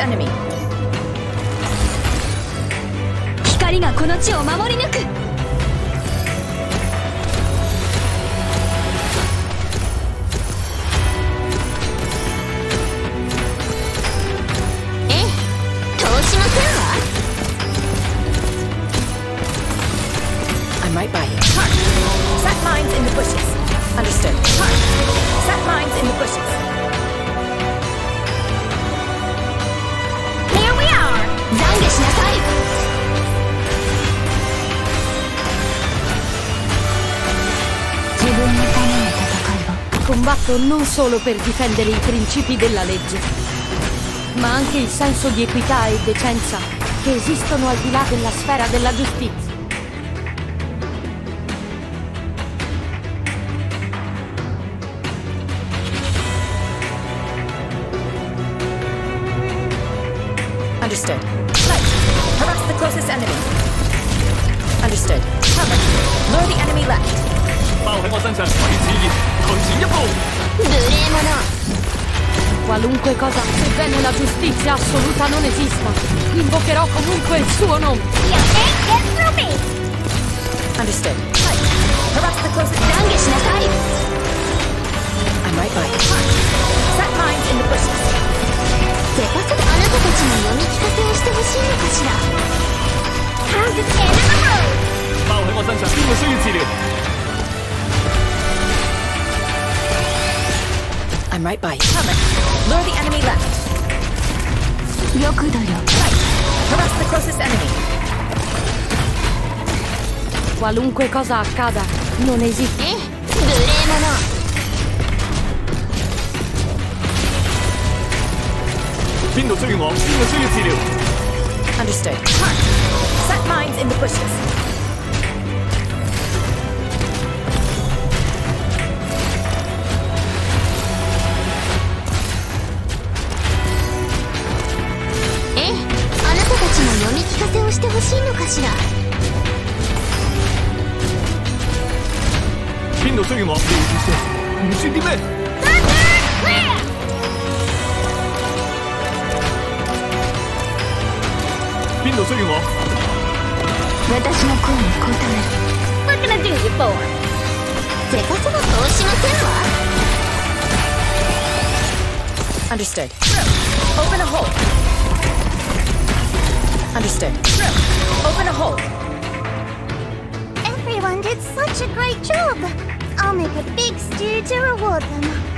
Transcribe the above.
enemy. 光がこの地を守り抜く Set mines in the bush. combatto non solo per difendere i principi della legge, ma anche il senso di equità e decenza che esistono al di là della sfera della giustizia. Understood. Light. Harass the closest enemy. Understood. Cover. Lure the enemy 身上，為此業退前一步。無礼者 Qualunque cosa, sebbene la giustizia assoluta non esista, invocherò comunque il suo nome. Understood. Right. Harass the closest 懺悔しなさい I'm right by you. Mark. Set mines in the bushes. せかせあなたたちの読み聞かせをしてほしいのかしら How's the end of the road? 包喺我身上，邊個需要治療？ right by you. Cover. Lure the enemy left. Yokudoyo. Right. Harass the closest enemy. Qualunque cosa accada, non esiste. Duremano. Bindo Bindo Understood. Set mines in the bushes. えあなたたちも読み聞かせをしてほしいのかしら？邊度需要我？你唔算啲咩？邊度需要我？私の声に応え What can I do you for? せかせは通しませんわ Understood. Open a hole. Understood. Open a hole. Everyone did such a great job. I'll make a big stew to reward them.